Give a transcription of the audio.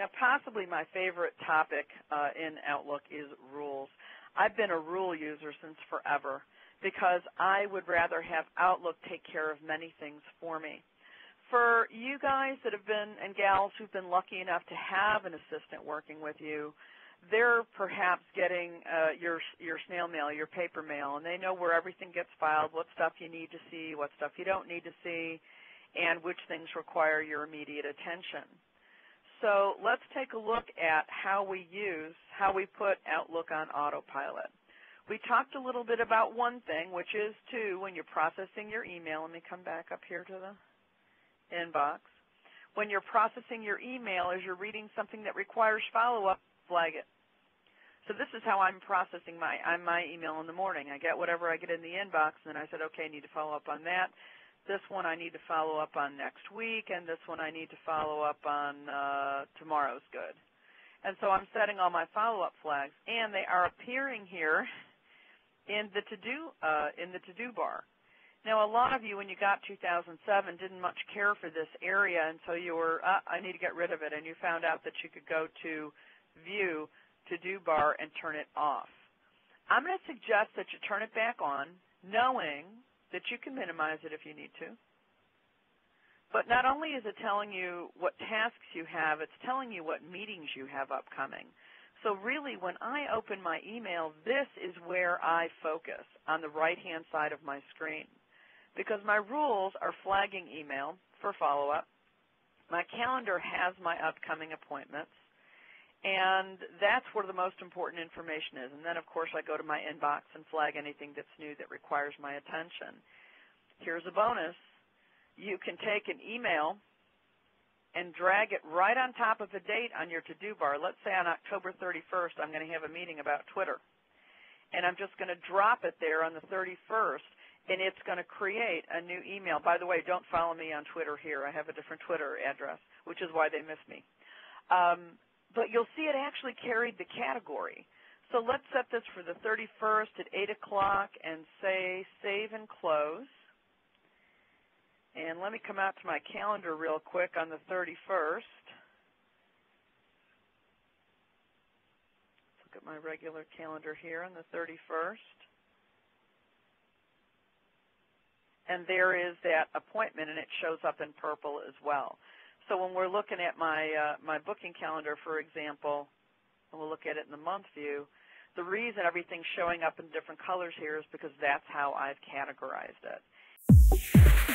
Now, possibly my favorite topic uh, in Outlook is rules. I've been a rule user since forever because I would rather have Outlook take care of many things for me. For you guys that have been, and gals who've been lucky enough to have an assistant working with you, they're perhaps getting uh, your your snail mail, your paper mail, and they know where everything gets filed, what stuff you need to see, what stuff you don't need to see, and which things require your immediate attention. So let's take a look at how we use, how we put Outlook on autopilot. We talked a little bit about one thing, which is to, when you're processing your email, let me come back up here to the inbox. When you're processing your email, as you're reading something that requires follow-up, flag it. So this is how I'm processing my I'm my email in the morning. I get whatever I get in the inbox, and then I said, okay, I need to follow up on that. This one I need to follow up on next week, and this one I need to follow up on uh, tomorrow's good. And so I'm setting all my follow-up flags, and they are appearing here in the to-do uh, in the to-do bar. Now, a lot of you, when you got 2007, didn't much care for this area, and so you were, uh, I need to get rid of it, and you found out that you could go to View, To-Do Bar, and turn it off. I'm going to suggest that you turn it back on, knowing that you can minimize it if you need to. But not only is it telling you what tasks you have, it's telling you what meetings you have upcoming. So really, when I open my email, this is where I focus, on the right-hand side of my screen. Because my rules are flagging email for follow-up. My calendar has my upcoming appointments. And that's where the most important information is. And then, of course, I go to my inbox and flag anything that's new that requires my attention. Here's a bonus. You can take an email and drag it right on top of a date on your to-do bar. Let's say on October 31st, I'm going to have a meeting about Twitter. And I'm just going to drop it there on the 31st, and it's going to create a new email. By the way, don't follow me on Twitter here. I have a different Twitter address, which is why they miss me. Um, but you'll see it actually carried the category. So let's set this for the 31st at 8 o'clock and say save and close. And let me come out to my calendar real quick on the 31st. Look at my regular calendar here on the 31st. And there is that appointment, and it shows up in purple as well. So when we're looking at my uh, my booking calendar, for example, and we'll look at it in the month view, the reason everything's showing up in different colors here is because that's how I've categorized it.